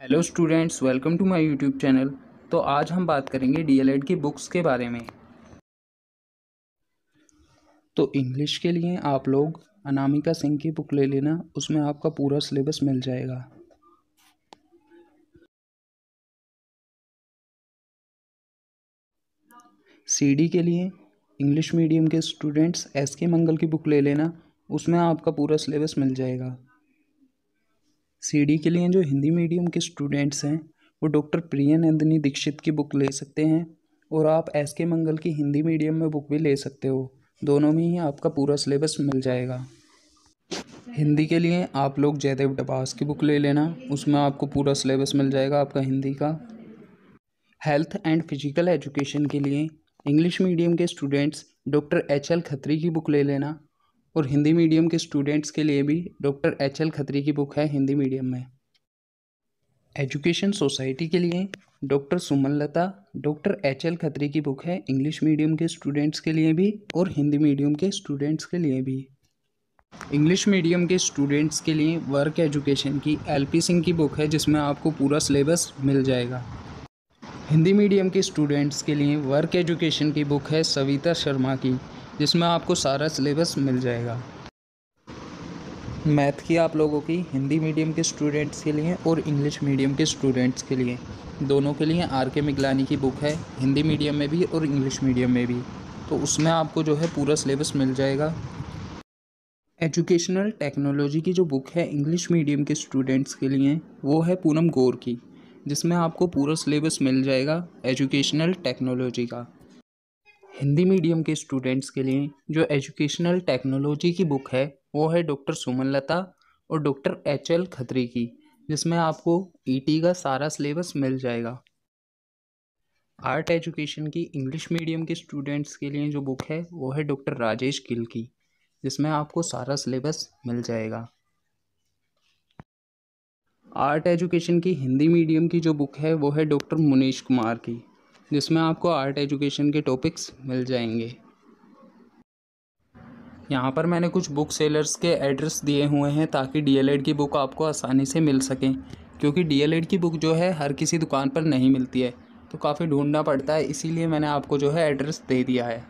Hello students welcome to my YouTube channel तो आज हम बात करेंगे डीएलएड की बुक्स के बारे में। तो इंग्लिश के लिए आप लोग अनामिका सिंह की बुक ले लेना, उसमें आपका पूरा सिलेबस मिल जाएगा। सीडी के लिए इंग्लिश मीडियम के स्टूडेंट्स एस के मंगल की बुक ले लेना, उसमें आपका पूरा सिलेबस मिल जाएगा। सीडी के लिए जो हिंदी मीडियम के स्टूडेंट्स हैं, वो डॉक्टर प्रिय नंदिनी दीक्षित की बुक ले सकते हैं और आप एस के मंगल की हिंदी मीडियम में बुक भी ले सकते हो। दोनों में ही आपका पूरा सिलेबस मिल जाएगा। हिंदी के लिए आप लोग जयदेव डबास की बुक ले लेना, उसमें आपको पूरा सिलेबस मिल जाएगा आपका हिंदी का। हेल्थ एंड फ़िज़िकल एजुकेशन के लिए इंग्लिश मीडियम के students doctor H L Khatri की बुक ले लेना और हिंदी मीडियम के स्टूडेंट्स के लिए भी डॉक्टर एच एल खत्री की बुक है हिंदी मीडियम में। एजुकेशन सोसाइटी के लिए doctor Suman Lata doctor H L Khatri की बुक है इंग्लिश मीडियम के स्टूडेंट्स के लिए भी और हिंदी मीडियम के स्टूडेंट्स के लिए भी। इंग्लिश मीडियम के स्टूडेंट्स के लिए वर्क एजुकेशन की एल पी सिंह की बुक है जिसमें आपको पूरा सिलेबस मिल जाएगा। हिंदी मीडियम के स्टूडेंट्स के लिए वर्क एजुकेशन की बुक है सविता शर्मा की। जिसमें आपको सारा सिलेबस मिल जाएगा। मैथ की आप लोगों की, हिंदी मीडियम के स्टूडेंट्स के लिए और इंग्लिश मीडियम के स्टूडेंट्स के लिए। दोनों के लिए आर के मिगलानी की बुक है, हिंदी मीडियम में भी और इंग्लिश मीडियम में भी। तो उसमें आपको जो है पूरा सिलेबस मिल जाएगा। एजुकेशनल टेक्नोलॉजी की जो बुक है इंग्लिश मीडियम के स्टूडेंट्स के लिए, वो है पूनम गौर की, जिसमें आपको पूरा सिलेबस मिल जाएगा एजुकेशनल टेक्नोलॉजी का। हिंदी मीडियम के स्टूडेंट्स के लिए जो एजुकेशनल टेक्नोलॉजी की बुक है, वो है डॉक्टर सुमन लता और डॉक्टर एच एल खत्री की, जिसमें आपको ईटी e का सारा सिलेबस मिल जाएगा। आर्ट एजुकेशन की इंग्लिश मीडियम के स्टूडेंट्स के लिए जो बुक है, वो है डॉक्टर राजेश गिल की, जिसमें आपको सारा सिलेबस मिल जाएगा। आर्ट एजुकेशन की हिंदी मीडियम की जो बुक है, वो है डॉक्टर मुनीश कुमार की जिसमें आपको आर्ट एजुकेशन के टॉपिक्स मिल जाएँगे। यहाँ पर मैंने कुछ बुक सेलर्स के एड्रेस दिए हुए हैं ताकि डीएलएड की बुक आपको आसानी से मिल सकें। क्योंकि डीएलएड की बुक जो है, हर किसी दुकान पर नहीं मिलती है तो काफ़ी ढूंढना पड़ता है, इसीलिए मैंने आपको जो है एड्रेस दे दिया है।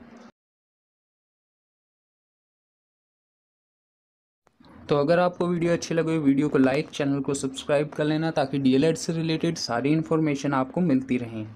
तो अगर आपको वीडियो अच्छी लगे वीडियो को लाइक चैनल को सब्सक्राइब कर लेना ताकि डीएलएड से रिलेटेड सारी इन्फॉर्मेशन आपको मिलती रहें।